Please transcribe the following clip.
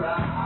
Right.